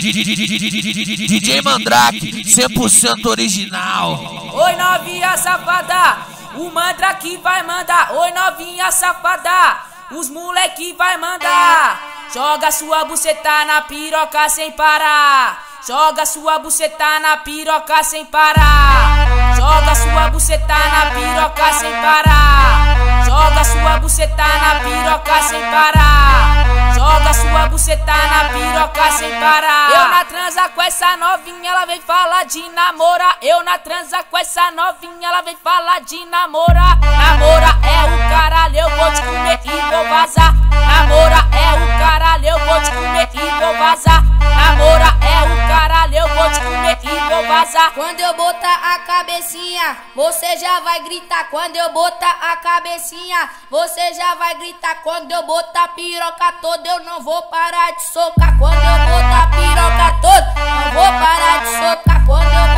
DJ Mandrake, 100% original. Oi novinha safada, o Mandrake vai mandar. Oi novinha safada, os moleque vai mandar. Joga sua buceta na piroca sem parar. Joga sua buceta na piroca sem parar. Joga sua buceta na piroca sem parar. Joga sua buceta na piroca sem parar. Joga sua buceta na piroca sem parar. Eu na transa com essa novinha, ela vem falar de namora. Eu na transa com essa novinha, ela vem falar de namora. Namora é o caralho, eu vou te comer vazar. Quando eu botar a cabecinha, você já vai gritar. Quando eu botar a cabecinha, você já vai gritar. Quando eu botar a piroca toda, eu não vou parar de socar. Quando eu botar a piroca toda, não vou parar de socar. Quando eu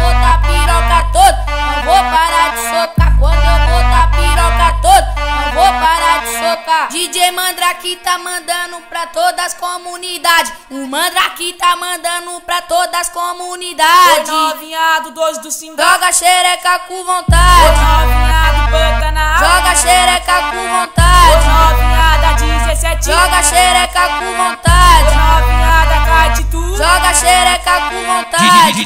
DJ Mandrake tá mandando pra todas as comunidades. O Mandrake tá mandando pra todas as comunidades. Oi novinha do dois do cinco. Joga xereca com Oi vontade. novinha do Pantanal. Joga xereca com Oi vontade. novinha da 17. Joga xereca com Oi vontade. novinha da Catitu. Joga xereca com vontade.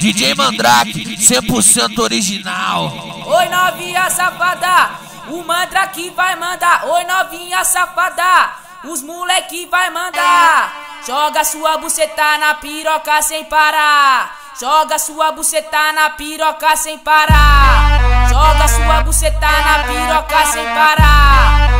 DJ Mandrake, 100% original. Oi novinha safada, o Mandrake vai mandar. Oi novinha safada, os moleque vai mandar. Joga sua buceta na piroca sem parar. Joga sua buceta na piroca sem parar. Joga sua buceta na piroca sem parar.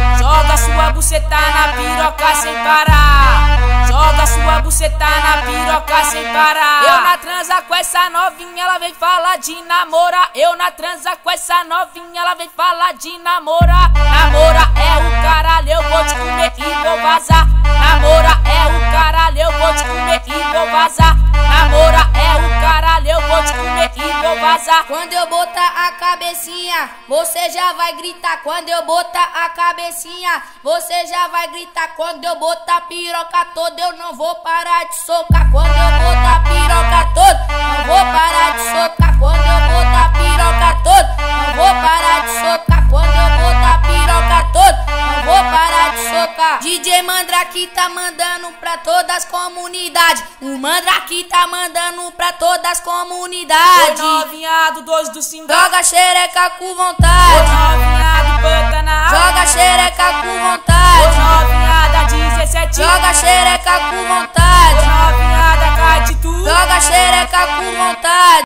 Buceta na piroca sem parar. Joga sua buceta na piroca sem parar. Eu na transa com essa novinha, ela vem falar de namora. Eu na transa com essa novinha, ela vem falar de namora. Namora é o caralho, eu vou te comer e vou vazar. Namora é o caralho, eu vou te comer e vou vazar. Namora é o caralho, eu vou te comer e vou vazar. Quando eu botar você já vai gritar. Quando eu botar a cabecinha, você já vai gritar. Quando eu botar a piroca toda, eu não vou parar de socar. Quando eu botar a piroca toda, não vou parar de socar. Socar. DJ Mandrake tá mandando pra todas as comunidades. O Mandrake tá mandando pra todas as Oi comunidades. novinha do dois do cinco. Joga xereca com Oi vontade. novinha do Pantanal. Joga xereca com Oi vontade. novinha da 17. Joga xereca com Oi vontade. novinha da Catitu. Joga xereca com vontade.